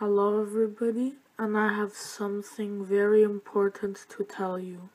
Hello, everybody, and I have something very important to tell you.